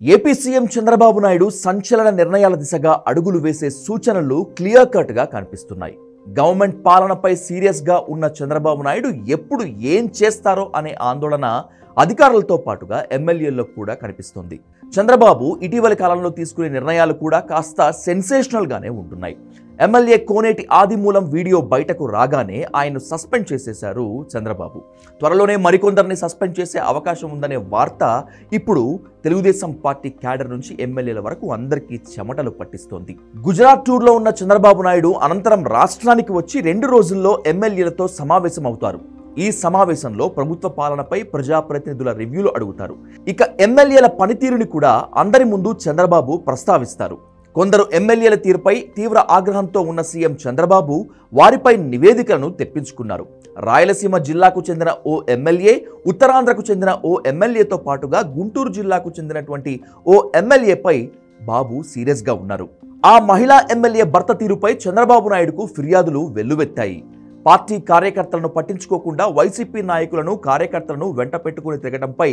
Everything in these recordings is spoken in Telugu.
ఏపీ సీఎం చంద్రబాబు నాయుడు సంచలన నిర్ణయాల దిశగా అడుగులు వేసే సూచనలు క్లియర్ కట్గా కనిపిస్తున్నాయి. గవర్నమెంట్ పాలనపై సీరియస్గా ఉన్న చంద్రబాబు నాయుడు ఎప్పుడు ఏం చేస్తారో అనే ఆందోళన అధికారులతో పాటుగా ఎమ్మెల్యేల్లో కూడా కనిపిస్తుంది. చంద్రబాబు ఇటీవలి కాలంలో తీసుకునే నిర్ణయాలు కూడా కాస్త సెన్సేషనల్ గానే ఉంటున్నాయి. ఎమ్మెల్యే కోనేటి ఆదిమూలం వీడియో బయటకు రాగానే ఆయన్ను సస్పెండ్ చేసేశారు చంద్రబాబు. త్వరలోనే మరికొందరిని సస్పెండ్ చేసే అవకాశం ఉందనే వార్త ఇప్పుడు తెలుగుదేశం పార్టీ క్యాడర్ నుంచి ఎమ్మెల్యేల వరకు అందరికీ చెమటలు పట్టిస్తోంది. గుజరాత్ టూర్లో ఉన్న చంద్రబాబు నాయుడు అనంతరం రాష్ట్రానికి వచ్చి రెండు రోజుల్లో ఎమ్మెల్యేలతో సమావేశం అవుతారు ఈ సమావేశంలో ప్రభుత్వ పాలనపై ప్రజాప్రతినిధుల రివ్యూలు అడుగుతారు. ఇక ఎమ్మెల్యేల పనితీరుని కూడా అందరి ముందు చంద్రబాబు ప్రస్తావిస్తారు. కొందరు ఎమ్మెల్యేల తీరుపై తీవ్ర ఆగ్రహంతో ఉన్న సీఎం చంద్రబాబు వారిపై నివేదికలను తెప్పించుకున్నారు. రాయలసీమ జిల్లాకు చెందిన ఓ ఎమ్మెల్యే ఉత్తరాంధ్రకు చెందిన ఓ ఎమ్మెల్యేతో పాటుగా గుంటూరు జిల్లాకు చెందినటువంటి ఓ ఎమ్మెల్యేపై బాబు సీరియస్గా ఉన్నారు. ఆ మహిళా ఎమ్మెల్యే భర్త తీరుపై చంద్రబాబు నాయుడుకు ఫిర్యాదులు వెల్లువెత్తాయి. పార్టీ కార్యకర్తలను పట్టించుకోకుండా వైసీపీ నాయకులను కార్యకర్తలను వెంట పెట్టుకుని తిరగడంపై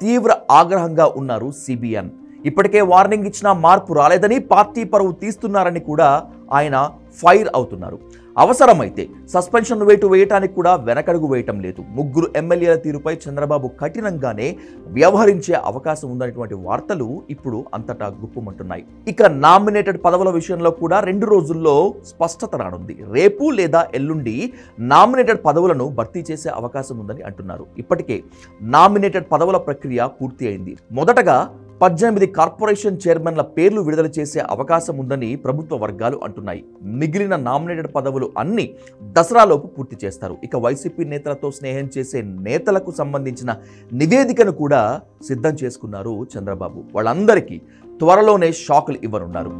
తీవ్ర ఆగ్రహంగా ఉన్నారు సిబిఎన్ ఇప్పటికే వార్నింగ్ ఇచ్చినా మార్పు రాలేదని పార్టీ పరువు తీస్తున్నారని కూడా ఆయన ఫైర్ అవుతున్నారు. అవసరమైతే సస్పెన్షన్ వేటు వేయటానికి కూడా వెనకడుగు వేయటం లేదు. ముగ్గురు ఎమ్మెల్యేల తీరుపై చంద్రబాబు కఠినంగానే వ్యవహరించే అవకాశం ఉందనేటువంటి వార్తలు ఇప్పుడు అంతటా గుప్పుమంటున్నాయి. ఇక నామినేటెడ్ పదవుల విషయంలో కూడా రెండు రోజుల్లో స్పష్టత రానుంది. రేపు లేదా ఎల్లుండి నామినేటెడ్ పదవులను భర్తీ చేసే అవకాశం ఉందని అంటున్నారు. ఇప్పటికే నామినేటెడ్ పదవుల ప్రక్రియ పూర్తి అయింది. మొదటగా పద్దెనిమిది కార్పొరేషన్ చైర్మన్ల పేర్లు విడుదల చేసే అవకాశం ఉందని ప్రభుత్వ వర్గాలు అంటున్నాయి. మిగిలిన నామినేటెడ్ పదవులు అన్ని దసరాలోపు పూర్తి చేస్తారు. ఇక వైసీపీ నేతలతో స్నేహం చేసే నేతలకు సంబంధించిన నివేదికను కూడా సిద్ధం చేసుకున్నారు చంద్రబాబు. వాళ్ళందరికీ త్వరలోనే షాకులు ఇవ్వనున్నారు.